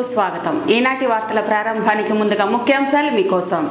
స్వాగతం. ఈనాటి వార్తల ప్రారంభానికి ముందుగా ముఖ్యాంశాలు మీకోసం.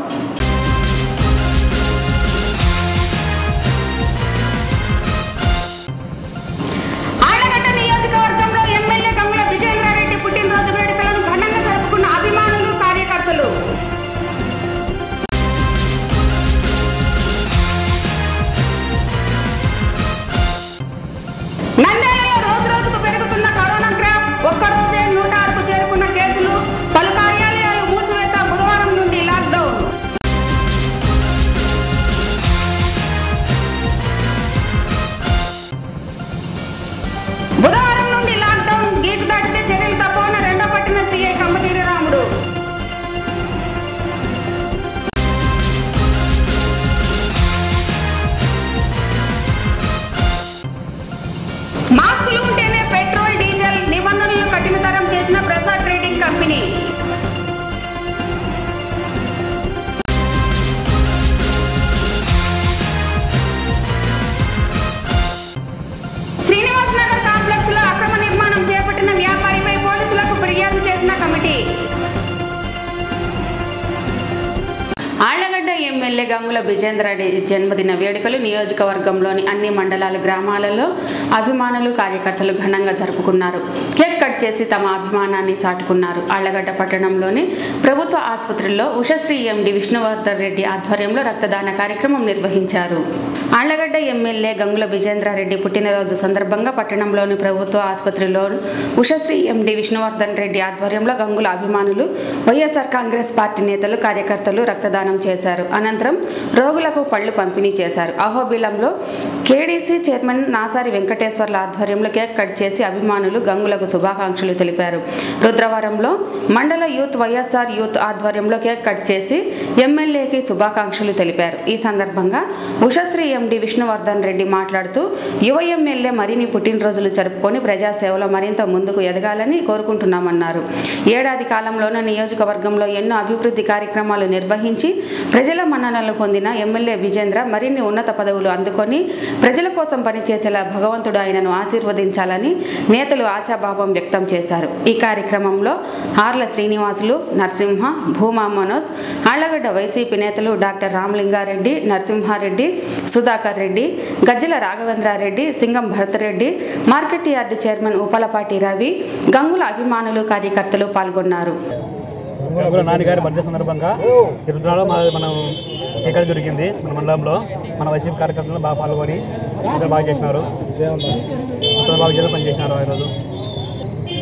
ఎమ్మెల్యే గంగుల విజేంద్రరెడ్డి జన్మదిన వేడుకలు నియోజకవర్గంలోని అన్ని మండలాలు గ్రామాలలో అభిమానులు కార్యకర్తలు ఘనంగా జరుపుకున్నారు. కె. కట్ చేసి తమ అభిమానాన్ని చాటుకున్నారు. ఆళ్ళగడ్డ పట్టణంలోని ప్రభుత్వ ఆసుపత్రిలో ఉషశ్రీ ఎండి విష్ణువర్ధన్ రెడ్డి ఆధ్వర్యంలో రక్తదాన కార్యక్రమం నిర్వహించారు. ఆళ్ళగడ్డ ఎమ్మెల్యే గంగుల విజేంద్రారెడ్డి పుట్టినరోజు సందర్భంగా పట్టణంలోని ప్రభుత్వ ఆసుపత్రిలో ఉషశ్రీ ఎండి విష్ణువర్ధన్ రెడ్డి ఆధ్వర్యంలో గంగుల అభిమానులు వైఎస్ఆర్ కాంగ్రెస్ పార్టీ నేతలు కార్యకర్తలు రక్తదానం చేశారు. అనంతరం రోగులకు పళ్ళు పంపిణీ చేశారు. అహోబిలంలో కేడీసీ చైర్మన్ నాసారి వెంకటేశ్వర్ల ఆధ్వర్యంలో కేక్ కట్ చేసి అభిమానులు గంగులకు శుభాకాంక్షలు తెలిపారు. రుద్రవరంలో మండల యూత్ వైఎస్ఆర్ యూత్ ఆధ్వర్యంలో కేక్ కట్ చేసి ఎమ్మెల్యేకి శుభాకాంక్షలు తెలిపారు. ఈ సందర్భంగా ఉషశ్రీ ఎండి విష్ణువర్ధన్ రెడ్డి మాట్లాడుతూ యువ ఎమ్మెల్యే మరిన్ని పుట్టినరోజులు జరుపుకొని ప్రజాసేవలో మరింత ముందుకు ఎదగాలని కోరుకుంటున్నామన్నారు. ఏడాది కాలంలోనే నియోజకవర్గంలో ఎన్నో అభివృద్ధి కార్యక్రమాలు నిర్వహించి ప్రజల మన్ననలు పొందిన ఎమ్మెల్యే విజేంద్ర మరిన్ని ఉన్నత పదవులు అందుకొని ప్రజల కోసం పనిచేసేలా భగవంతుడు ఆయనను ఆశీర్వదించాలని నేతలు ఆశాభావం వ్యక్తం చేశారు. ఈ కార్యక్రమంలో ఆర్ల శ్రీనివాసులు నరసింహ భూమా మనోజ్ ఆళ్ళగడ్డ వైసీపీ నేతలు doctor Ramalinga Reddy Narasimha Reddy Sudhakar Reddy Gajjala Raghavendra Reddy Singam Bharat Reddy market yard chairman Upalapati Ravi Gangula అభిమానులు కార్యకర్తలు పాల్గొన్నారు. నాన్నగారి బర్త్డే సందర్భంగా ఈ మనం ఎక్కడ దొరికింది? మన మండలంలో మన వైసీపీ కార్యకర్తలు బాగా పాల్గొని బాగా చేసినారు. అంతా బాగా చేసి పని చేసినారు ఆ రోజు ఇంకేమన్నా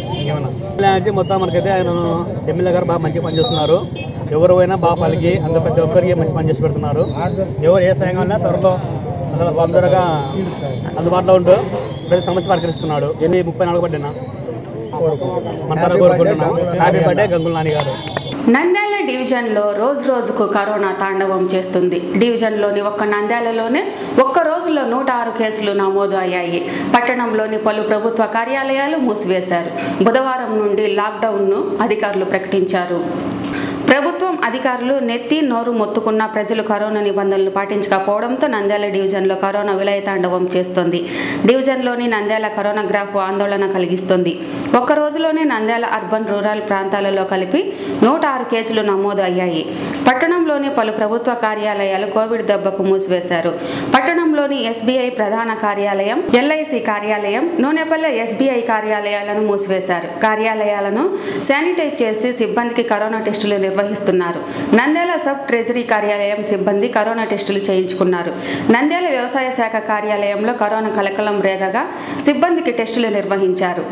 ఎమ్మెల్యే నుంచి మొత్తం మనకైతే ఆయన ఎమ్మెల్యే గారు బాగా మంచిగా పనిచేస్తున్నారు. ఎవరు పోయినా బాగా పలికి అంత ప్రతి ఒక్కరికి మంచి పని చేసి పెడుతున్నారు. ఎవరు ఏ సాయం ఉన్నా త్వరలో తొందరగా అందుబాటులో ఉంటూ ప్రతి సమస్య పరిష్కరిస్తున్నాడు ఎన్ని ముప్పై నాలుగు పడ్డా మన కోరుకుంటున్నాం. హ్యాపీ బర్త్డే గంగుల నాని గారు. డివిజన్లో రోజు రోజుకు కరోనా తాండవం చేస్తుంది. డివిజన్లోని ఒక్క నంద్యాలలోనే ఒక్క రోజులో నూట ఆరు కేసులు నమోదు అయ్యాయి పట్టణంలోని పలు ప్రభుత్వ కార్యాలయాలు మూసివేశారు. బుధవారం నుండి లాక్డౌన్ను అధికారులు ప్రకటించారు. ప్రభుత్వ అధికారులు నెత్తి నోరు మొత్తుకున్న ప్రజలు కరోనా నిబంధనలు పాటించకపోవడంతో నంద్యాల డివిజన్లో కరోనా విలయతాండవం చేస్తోంది. డివిజన్లోని నంద్యాల కరోనా గ్రాఫ్ ఆందోళన కలిగిస్తుంది. ఒక్క రోజులోనే నంద్యాల అర్బన్ రూరల్ ప్రాంతాలలో కలిపి నూట ఆరు కేసులు నమోదు అయ్యాయి. పట్టణంలోని పలు ప్రభుత్వ కార్యాలయాలు కోవిడ్ దెబ్బకు మూసివేశారు. పట్టణంలోని ఎస్బీఐ ప్రధాన కార్యాలయం ఎల్ఐసి కార్యాలయం నూనెపల్లె ఎస్బీఐ కార్యాలయాలను మూసివేశారు. కార్యాలయాలను శానిటైజ్ చేసి సిబ్బందికి కరోనా టెస్టులు నిర్వహిస్తున్నారు. నంద్యాల సబ్ ట్రెజరీ కార్యాలయం సిబ్బంది కరోనా టెస్టులు చేయించుకున్నారు. నంద్యాల వ్యవసాయ శాఖ కార్యాలయంలో కరోనా కలకలం రేగగా సిబ్బందికి టెస్టులు నిర్వహించారు.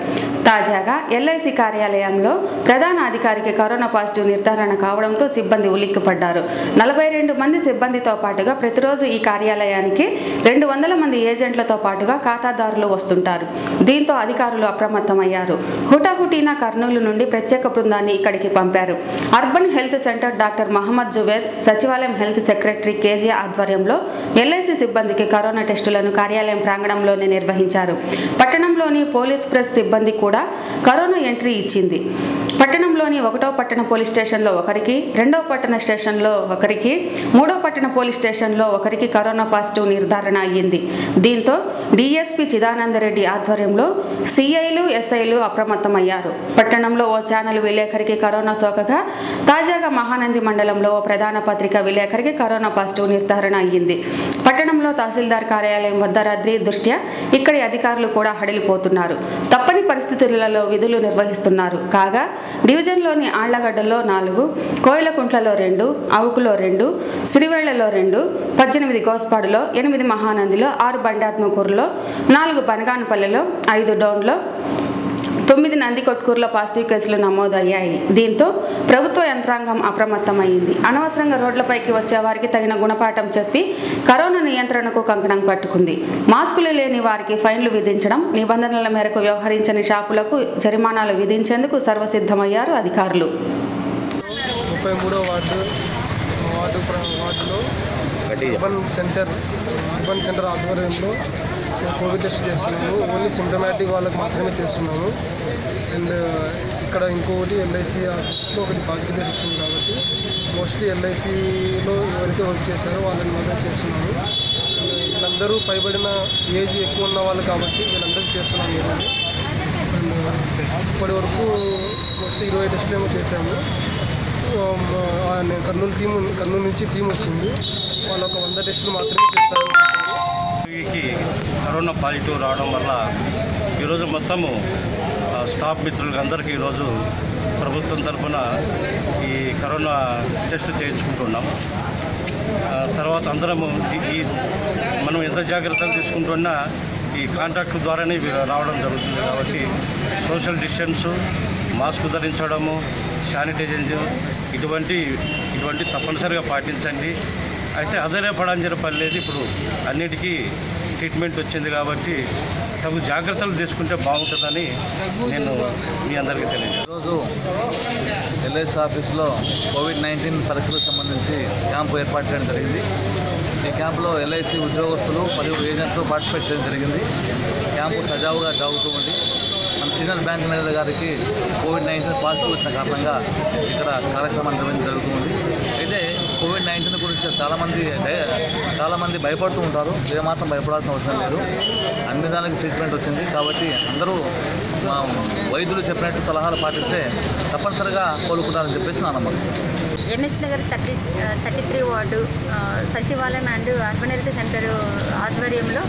తాజాగా ఎల్ఐసి కార్యాలయంలో ప్రధాన అధికారికి కరోనా పాజిటివ్ నిర్ధారణ కావడంతో సిబ్బంది ఉలిక్కిపడ్డారు. నలభై రెండు మంది సిబ్బందితో పాటుగా ప్రతిరోజు ఈ కార్యాలయానికి రెండు వందల మంది ఏజెంట్లతో పాటుగా ఖాతాదారులు వస్తుంటారు. దీంతో అధికారులు అప్రమత్తమయ్యారు. హుటాహుటీనా కర్నూలు నుండి ప్రత్యేక బృందాన్ని ఇక్కడికి పంపారు. Urban health centre director doctor Mohammed Juved సచివాలయం హెల్త్ సెక్రటరీ కేజీ ఆధ్వర్యంలో ఎల్ఐసి సిబ్బందికి కరోనా టెస్టులను కార్యాలయం ప్రాంగణంలోనే నిర్వహించారు. పట్టణంలోని పోలీస్ ప్రెస్ సిబ్బంది కూడా కరోనా ఎంట్రీ ఇచ్చింది. పట్టణంలోని ఒకటో పట్టణ పోలీస్ స్టేషన్లో ఒకరికి రెండో పట్టణ స్టేషన్లో ఒకరికి మూడో పట్టణ పోలీస్ స్టేషన్లో ఒకరికి కరోనా పాజిటివ్ నిర్ధారణ అయ్యింది. దీంతో డిఎస్పీ చిదానందరెడ్డి ఆధ్వర్యంలో సిఐలు ఎస్ఐలు అప్రమత్తమయ్యారు. పట్టణంలో ఓ ఛానల్ విలేకరికి కరోనా సోకగా తాజాగా మహా రామానంది మండలంలో ఓ ప్రధాన పత్రిక విలేకరికి కరోనా పాజిటివ్ నిర్ధారణ అయ్యింది. పట్టణంలో తహసీల్దార్ కార్యాలయం వద్ద రద్దీ దృష్ట్యా ఇక్కడి అధికారులు కూడా హడిలిపోతున్నారు. తప్పని పరిస్థితులలో విధులు నిర్వహిస్తున్నారు. కాగా డివిజన్లోని ఆళ్ళగడ్డలో నాలుగు కోయిలకుంట్లలో రెండు అవుకులో రెండు సిరివేళ్ళలో రెండు పద్దెనిమిది గోస్పాడులో ఎనిమిది మహానందిలో ఆరు బండాత్మకూరులో నాలుగు బనగానపల్లిలో ఐదు డౌన్లో తొమ్మిది నంది కొట్కూరులో పాజిటివ్ కేసులు నమోదయ్యాయి. దీంతో ప్రభుత్వ యంత్రాంగం అప్రమత్తమైంది అనవసరంగా రోడ్లపైకి వచ్చే వారికి తగిన గుణపాఠం చెప్పి కరోనా నియంత్రణకు కంకణం పట్టుకుంది మాస్కులు లేని వారికి ఫైన్లు విధించడం నిబంధనల మేరకు వ్యవహరించని షాపులకు జరిమానాలు విధించేందుకు సర్వసిద్ధమయ్యారు అధికారులు. ముప్పై మూడో వార్డు వార్డు ప్ర- వార్డులో అర్బన్ సెంటర్ అర్బన్ సెంటర్ ఆధ్వర్యంలో కోవిడ్ టెస్ట్ చేస్తున్నాము. ఓన్లీ సిమ్టమాటిక్ వాళ్ళకి మాత్రమే చేస్తున్నాము. అండ్ uh, ఇక్కడ ఇంకొకటి ఎల్ఐసి ఆఫీస్లో ఒకటి పాజిటివ్ కేసు వచ్చింది కాబట్టి మోస్ట్లీ ఎల్ఐసిలో ఎవరైతే వర్క్ చేశారో వాళ్ళని మాత్రం చేస్తున్నాము. వీళ్ళందరూ పైబడిన ఏజ్ ఎక్కువ ఉన్న వాళ్ళు కాబట్టి వీళ్ళందరూ చేస్తున్నాం ఈరోజు అండ్ uh, ఇప్పటి వరకు మోస్ట్లీ ఇరవై టెస్టులు ఏమో చేశాము. Um, కర్నూలు టీం కర్నూలు నుంచి టీం వచ్చింది. వాళ్ళు ఒక వంద టెస్టులు మాత్రమే చేస్తారు ఈ కరోనా పాజిటివ్ రావడం వల్ల ఈరోజు మొత్తము స్టాఫ్ మిత్రులకి అందరికీ ఈరోజు ప్రభుత్వం తరఫున ఈ కరోనా టెస్ట్ చేయించుకుంటున్నాం. తర్వాత అందరము ఈ- మనం ఎంత జాగ్రత్తలు తీసుకుంటున్నా ఈ కాంట్రాక్ట్ ద్వారానే రావడం జరుగుతుంది కాబట్టి సోషల్ డిస్టెన్సు మాస్క్ ధరించడము శానిటైజేషన్ ఇటువంటి ఇటువంటి తప్పనిసరిగా పాటించండి. అయితే అదరే పని లేదు ఇప్పుడు అన్నిటికీ ట్రీట్మెంట్ వచ్చింది కాబట్టి తగు జాగ్రత్తలు తీసుకుంటే బాగుంటుందని నేను మీ అందరికీ తెలియజేస్తాను ఈరోజు ఎల్ఐసి ఆఫీస్లో కోవిడ్ నైన్టీన్ పరీక్షలకు సంబంధించి క్యాంపు ఏర్పాటు చేయడం జరిగింది. ఈ క్యాంపులో ఎల్ఐసి ఉద్యోగస్తులు మరియు ఏజెంట్లు పార్టిసిపేట్ చేయడం జరిగింది. క్యాంపు సజావుగా జరుగుతూ ఉంది. మన సీనియర్ బ్యాంక్ మేనేజర్ గారికి కోవిడ్ నైన్టీన్ పాజిటివ్ వచ్చిన కారణంగా ఇక్కడ కార్యక్రమం నిర్వహించడం జరుగుతుంది కోవిడ్ నైన్టీన్ గురించి చాలామంది చాలామంది భయపడుతూ ఉంటారు. ఏమాత్రం భయపడాల్సిన అవసరం లేదు. అన్ని దానికి ట్రీట్మెంట్ వచ్చింది. కాబట్టి అందరూ మా వైద్యులు చెప్పినట్టు సలహాలు పాటిస్తే తప్పనిసరిగా కోలుకుంటారని చెప్పేసి నా నమ్మకం. MS Nagar thirty thirty three ward సచివాలయం అండ్ అర్బన్ హెల్త్ సెంటర్ ఆధ్వర్యంలో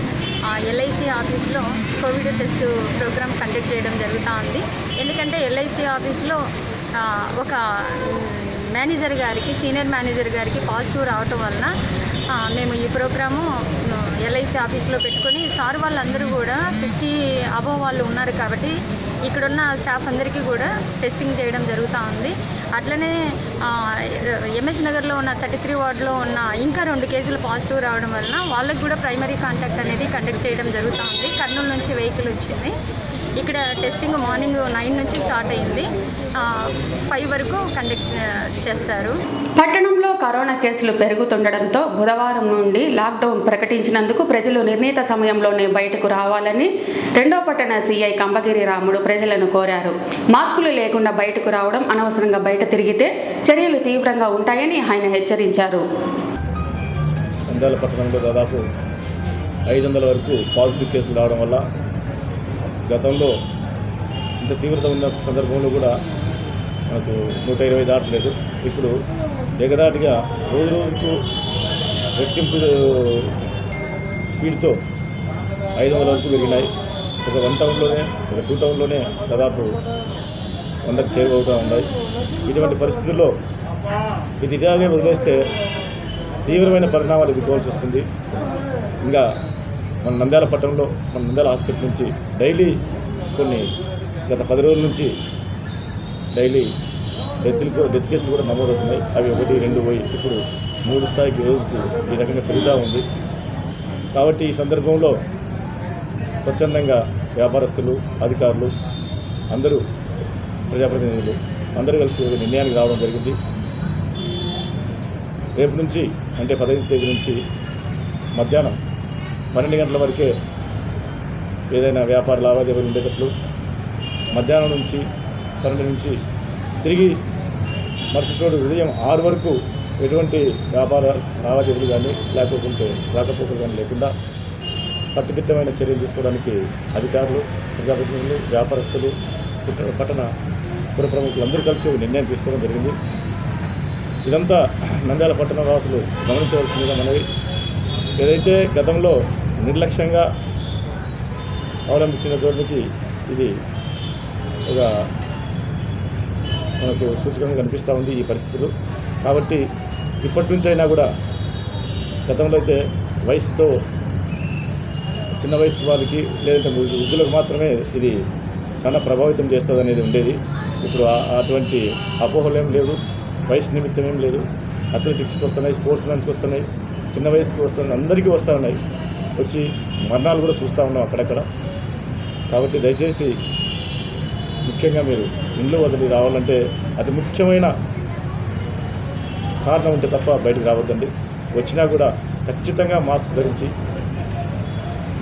ఎల్ఐసి ఆఫీస్లో కోవిడ్ టెస్ట్ ప్రోగ్రామ్ కండక్ట్ చేయడం జరుగుతూ ఉంది. ఎందుకంటే ఎల్ఐసి ఆఫీస్లో ఒక మేనేజర్ గారికి సీనియర్ మేనేజర్ గారికి పాజిటివ్ రావటం వలన మేము ఈ ప్రోగ్రాము ఎల్ఐసి ఆఫీస్లో పెట్టుకొని సార్ వాళ్ళందరూ కూడా ఫిఫ్టీ అబవ్ వాళ్ళు ఉన్నారు కాబట్టి ఇక్కడున్న స్టాఫ్ అందరికీ కూడా టెస్టింగ్ చేయడం జరుగుతూ ఉంది. అట్లనే ఎంఎస్ నగర్లో ఉన్న థర్టీ త్రీ వార్డులో ఉన్న ఇంకా రెండు కేసులు పాజిటివ్ రావడం వలన వాళ్ళకి కూడా ప్రైమరీ కాంటాక్ట్ అనేది కండక్ట్ చేయడం జరుగుతూ ఉంది. కర్నూలు నుంచి వెహికల్ వచ్చింది. ఇక్కడ టెస్టింగ్ మార్నింగ్ నైన్ నుంచి స్టార్ట్ అయింది. ఫైవ్ వరకు కండక్ట్ చేస్తారు. పట్టణంలో కరోనా కేసులు పెరుగుతుండటంతో బుధవారం నుండి లాక్డౌన్ ప్రకటించినందుకు ప్రజలు నిర్ణీత సమయంలోనే బయటకు రావాలని రెండో పట్టణ సీఐ కంబగిరి రాముడు ప్రజలను కోరారు. మాస్కులు లేకుండా బయటకు రావడం అనవసరంగా బయట తిరిగితే చర్యలు తీవ్రంగా ఉంటాయని ఆయన హెచ్చరించారు. నంద్యాల పట్టణంలో దాదాపు ఐదు వందల వరకు పాజిటివ్ కేసులు రావడం వల్ల గతంలో ఇంత తీవ్రత ఉన్న సందర్భంలో కూడా మనకు నూట ఇరవై దాటలేదు. ఇప్పుడు ఎగదాటిగా రోజు రోజుకు రెట్టింపు స్పీడ్తో ఐదు వందల వరకు పెరిగినాయి. ఒక వన్ టౌన్లోనే ఒక టూ టౌన్లోనే దాదాపు వందకు చేరువవుతూ ఉన్నాయి. ఇటువంటి పరిస్థితుల్లో ఇది ఇలాగే వదిలేస్తే తీవ్రమైన పరిణామాలు ఎదుర్కోవాల్సి వస్తుంది. ఇంకా మన నంద్యాల పట్టణంలో మన నంద్యాల హాస్పిటల్ నుంచి డైలీ కొన్ని గత పది రోజుల నుంచి డైలీ డెత్లు డెత్ కేసులు కూడా నమోదవుతున్నాయి. అవి ఒకటి రెండు పోయి ఇప్పుడు మూడు స్థాయికి రోజుకు ఈ రకంగా పెరుగుతూ ఉంది. కాబట్టి ఈ సందర్భంలో స్వచ్ఛందంగా వ్యాపారస్తులు అధికారులు అందరూ ప్రజాప్రతినిధులు అందరూ కలిసి ఒక నిర్ణయానికి రావడం జరిగింది. రేపు నుంచి అంటే పదహైదు తేదీ నుంచి మధ్యాహ్నం పన్నెండు గంటల వరకే ఏదైనా వ్యాపార లావాదేవీలు ఉండేటట్లు మధ్యాహ్నం నుంచి పన్నెండు నుంచి తిరిగి మరుసటి రోజు ఉదయం ఆరు వరకు ఎటువంటి వ్యాపార లావాదేవీలు కానీ లేకపోతే రాకపోకలు కానీ లేకుండా కట్టుదిట్టమైన చర్యలు తీసుకోవడానికి అధికారులు ప్రజాప్రతినిధులు వ్యాపారస్తులు పట్టణ పుర ప్రముఖులందరూ కలిసి నిర్ణయం తీసుకోవడం జరిగింది. ఇదంతా నంద్యాల పట్టణ వాసులు గమనించవలసిందిగా మనవి ఏదైతే గతంలో నిర్లక్ష్యంగా అవలంబించిన ధోరణికి ఇది ఒక మనకు సూచకంగా కనిపిస్తూ ఉంది ఈ పరిస్థితులు. కాబట్టి ఇప్పటి నుంచి అయినా కూడా గతంలో అయితే వయసుతో చిన్న వయసు వాళ్ళకి లేదంటే వృద్ధులకు మాత్రమే ఇది చాలా ప్రభావితం చేస్తుంది అనేది ఉండేది. ఇప్పుడు అటువంటి అపోహలు ఏం లేదు వయసు నిమిత్తం ఏం లేదు. అథ్లెటిక్స్కి వస్తున్నాయి స్పోర్ట్స్ మ్యాన్స్కి వస్తున్నాయి. చిన్న వయసుకి వస్తున్నాయి అందరికీ వస్తూ ఉన్నాయి. వచ్చి మరణాలు కూడా చూస్తూ ఉన్నాం అక్కడక్కడ. కాబట్టి దయచేసి ముఖ్యంగా మీరు ఇల్లు వదిలి రావాలంటే అతి ముఖ్యమైన కారణం ఉంటే తప్ప బయటకు రావద్దండి. వచ్చినా కూడా ఖచ్చితంగా మాస్క్ ధరించి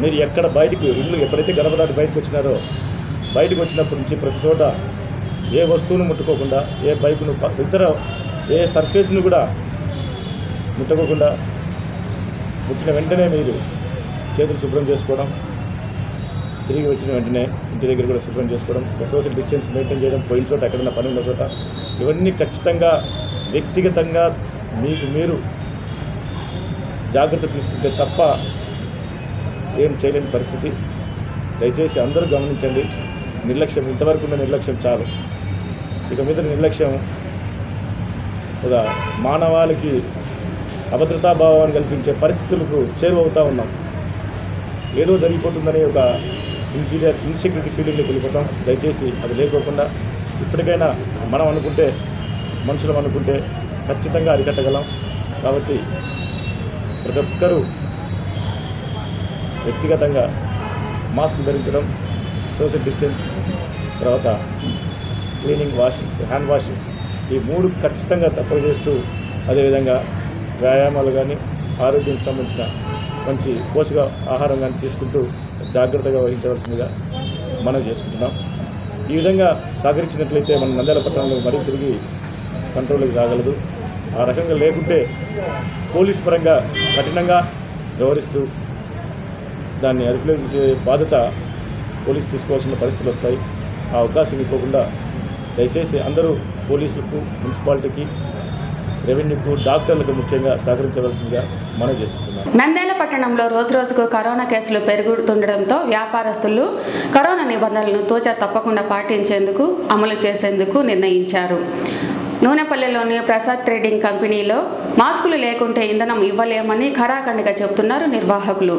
మీరు ఎక్కడ బయటకు ఇల్లు ఎప్పుడైతే గడప దాటి బయటకు వచ్చినారో బయటకు వచ్చినప్పటి నుంచి ప్రతి చోట ఏ వస్తువును ముట్టుకోకుండా ఏ బైక్ను ఇతర ఏ సర్ఫేస్ను కూడా ముట్టుకోకుండా వచ్చిన వెంటనే మీరు చేతులు శుభ్రం చేసుకోవడం తిరిగి వచ్చిన వెంటనే ఇంటి దగ్గర కూడా శుభ్రం చేసుకోవడం సోషల్ డిస్టెన్స్ మెయింటైన్ చేయడం పోయిన చోట ఎక్కడైనా పని ఉన్న చోట ఇవన్నీ ఖచ్చితంగా వ్యక్తిగతంగా మీకు మీరు జాగ్రత్త తీసుకుంటే తప్ప ఏం చేయలేని పరిస్థితి. దయచేసి అందరూ గమనించండి. నిర్లక్ష్యం ఇంతవరకు ఉన్న నిర్లక్ష్యం చాలు. ఇక మీద నిర్లక్ష్యం ఒక మానవాళికి అభద్రతాభావాన్ని కల్పించే పరిస్థితులకు చేరువవుతూ ఉన్నాం. ఏదో జరిగిపోతుందనే ఒక ఇన్ఫీరియర్ ఇన్సెక్యూరిటీ ఫీలింగ్లోకి వెళ్ళిపోతాం దయచేసి అది లేకోకుండా ఇప్పటికైనా మనం అనుకుంటే మనుషులం అనుకుంటే ఖచ్చితంగా అరికట్టగలం కాబట్టి ప్రతి ఒక్కరూ వ్యక్తిగతంగా మాస్క్ ధరించడం సోషల్ డిస్టెన్స్ తర్వాత క్లీనింగ్ వాషింగ్ హ్యాండ్ వాషింగ్ ఈ మూడు ఖచ్చితంగా తప్పక చేస్తూ అదేవిధంగా వ్యాయామాలు కానీ ఆరోగ్యానికి సంబంధించిన మంచి పోషక ఆహారం కానీ తీసుకుంటూ జాగ్రత్తగా వహించవలసిందిగా మనం చేసుకుంటున్నాం. ఈ విధంగా సహకరించినట్లయితే మన నంద్యాల పట్టణంలో మరీ తిరిగి కంట్రోల్కి రాగలదు. ఆ రకంగా లేకుంటే పోలీస్ పరంగా కఠినంగా వ్యవహరిస్తూ దాన్ని అదుపులోకి బాధ్యత పోలీస్ తీసుకోవాల్సిన పరిస్థితులు వస్తాయి. ఆ అవకాశం ఇవ్వకుండా దయచేసి అందరూ పోలీసులకు మున్సిపాలిటీకి రెవెన్యూకు డాక్టర్లకు ముఖ్యంగా సహకరించవలసిందిగా మనం చేసుకుంటున్నాం. నంద్యాల పట్టణంలో రోజు రోజుకు కరోనా కేసులు పెరుగుతుండడంతో వ్యాపారస్తులు కరోనా నిబంధనలను తోచా తప్పకుండా పాటించేందుకు అమలు చేసేందుకు నిర్ణయించారు. నూనెపల్లిలోని ప్రసాద్ ట్రేడింగ్ కంపెనీలో మాస్కులు లేకుంటే ఇంధనం ఇవ్వలేమని ఖరాఖండిగా చెబుతున్నారు నిర్వాహకులు.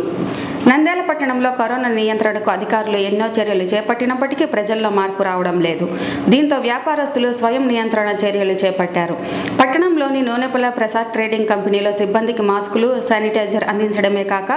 నంద్యాల పట్టణంలో కరోనా నియంత్రణకు అధికారులు ఎన్నో చర్యలు చేపట్టినప్పటికీ ప్రజల్లో మార్పు రావడం లేదు. దీంతో వ్యాపారస్తులు స్వయం నియంత్రణ చర్యలు చేపట్టారు. పట్టణంలోని నూనెపల ప్రసాద్ ట్రేడింగ్ కంపెనీలో సిబ్బందికి మాస్కులు శానిటైజర్ అందించడమే కాక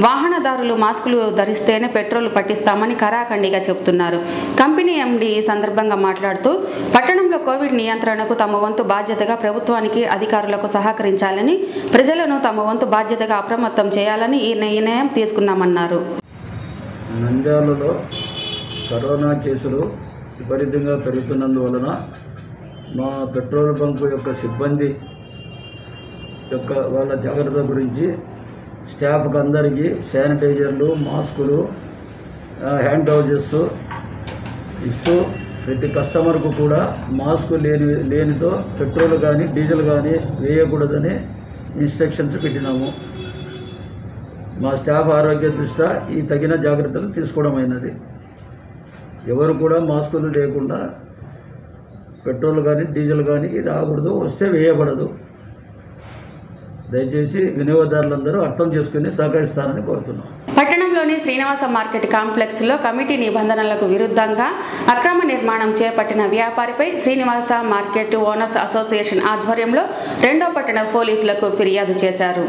వాహనదారులు మాస్కులు ధరిస్తేనే పెట్రోల్ పట్టిస్తామని ఖరాఖండిగా చెబుతున్నారు. కంపెనీ ఎండి ఈ సందర్భంగా మాట్లాడుతూ పట్టణంలో కోవిడ్ నియంత్రణకు తమ వంతు బాధ్యతగా ప్రభుత్వానికి అధికారులకు సహకరించాలని ప్రజలను తమ వంతు బాధ్యతగా అప్రమత్తం చేయాలని ఈ నిర్ణయం తీసుకున్నామన్నారు. నంద్యాలలో కరోనా కేసులు విపరీతంగా పెరుగుతున్నందువలన మా పెట్రోల్ బంకు యొక్క సిబ్బంది యొక్క వాళ్ళ జాగ్రత్త గురించి స్టాఫ్కి అందరికీ శానిటైజర్లు మాస్కులు హ్యాండ్ గ్లౌజెస్ ఇస్తూ ప్రతి కస్టమర్కు కూడా మాస్క్ లేని లేనితో పెట్రోల్ కానీ డీజిల్ కానీ వేయకూడదని ఇన్స్ట్రక్షన్స్ పెట్టినాము. మా స్టాఫ్ ఆరోగ్య దృష్ట్యా ఈ తగిన జాగ్రత్తలు తీసుకోవడం అయినది. ఎవరు కూడా మాస్కులు లేకుండా పెట్రోల్ కానీ డీజిల్ కానీ ఇది రాకూడదు వస్తే వేయబడదు. దయచేసి వినియోగదారులందరూ అర్థం చేసుకుని సహకరిస్తారని కోరుతున్నాం. పట్టణంలోని శ్రీనివాస మార్కెట్ కాంప్లెక్స్లో కమిటీ నిబంధనలకు విరుద్ధంగా అక్రమ నిర్మాణం చేపట్టిన వ్యాపారిపై శ్రీనివాస మార్కెట్ ఓనర్స్ అసోసియేషన్ ఆధ్వర్యంలో రెండో పట్టణ పోలీసులకు ఫిర్యాదు చేశారు.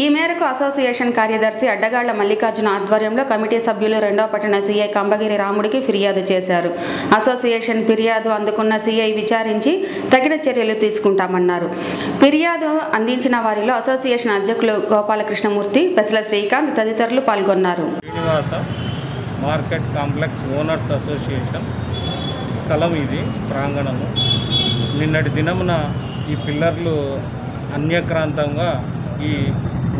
ఈ మేరకు అసోసియేషన్ కార్యదర్శి అడ్డగాళ్ళ మల్లికార్జున ఆధ్వర్యంలో కమిటీ సభ్యులు రెండో పట్టణ సీఐ కంబగిరి రాముడికి ఫిర్యాదు చేశారు. అసోసియేషన్ ఫిర్యాదు అందుకున్న సీఐ విచారించి తగిన చర్యలు తీసుకుంటామన్నారు. ఫిర్యాదు అందించిన వారిలో అసోసియేషన్ అధ్యక్షులు గోపాలకృష్ణమూర్తి పెసల శ్రీకాంత్ తదితరులు పాల్గొన్నారు. మార్కెట్ కాంప్లెక్స్ ఓనర్స్ అసోసియేషన్ స్థలం ఇది ప్రాంగణము. నిన్నటి దినమున ఈ పిల్లర్లు అన్యక్రాంతంగా ఈ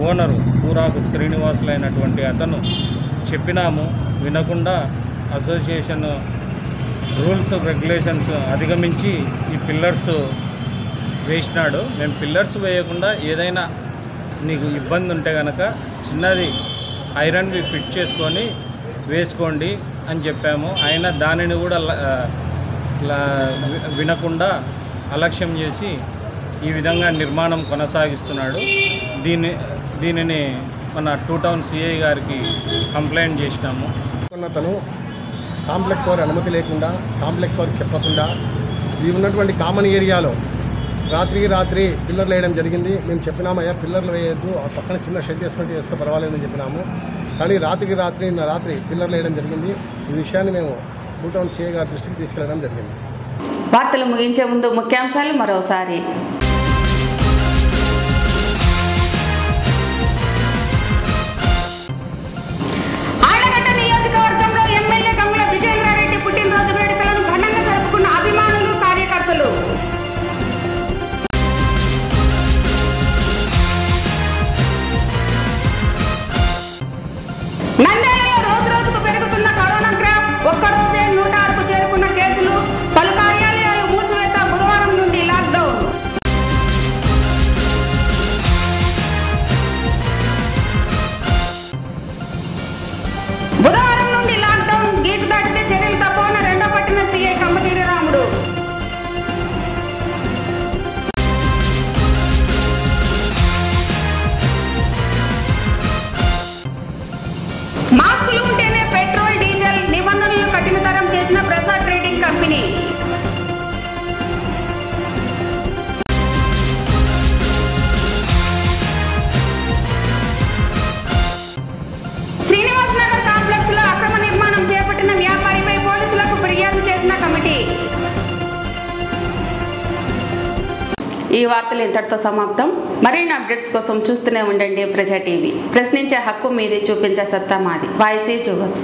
ఓనరు పూరాకు శ్రీనివాసులైనటువంటి అతను చెప్పినాము వినకుండా అసోసియేషన్ రూల్స్ రెగ్యులేషన్స్ అధిగమించి ఈ పిల్లర్స్ వేసినాడు. మేము పిల్లర్స్ వేయకుండా ఏదైనా నీకు ఇబ్బంది ఉంటే కనుక చిన్నది ఐరన్వి ఫిట్ చేసుకొని వేసుకోండి అని చెప్పాము. ఆయన దానిని కూడా వినకుండా అలక్ష్యం చేసి ఈ విధంగా నిర్మాణం కొనసాగిస్తున్నాడు. దీన్ని దీనిని మన టూ టౌన్ సిఐ గారికి కంప్లైంట్ చేసినాము. అతను కాంప్లెక్స్ వారి అనుమతి లేకుండా కాంప్లెక్స్ వారికి చెప్పకుండా ఈ ఉన్నటువంటి కామన్ ఏరియాలో రాత్రికి రాత్రి పిల్లర్లు వేయడం జరిగింది. మేము చెప్పినామయ్యా పిల్లర్లు వేయొద్దు. ఆ పక్కన చిన్న షెడ్ వేసుకుంటే వేసుకో పర్వాలేదని చెప్పినాము. కానీ రాత్రికి రాత్రి నిన్న రాత్రి పిల్లర్లు వేయడం జరిగింది. ఈ విషయాన్ని మేము టూ టౌన్ సిఐ గారి దృష్టికి తీసుకెళ్ళడం జరిగింది. వార్తలు ముగించే ముందు ముఖ్యాంశాలు మరోసారి. ఈ వార్తలు ఇంతటితో సమాప్తం. మరిన్ని అప్డేట్స్ కోసం చూస్తూనే ఉండండి ప్రజా టీవీ. ప్రశ్నించే హక్కు మీది చూపించే సత్తా మాది. వాయిసీ జువస్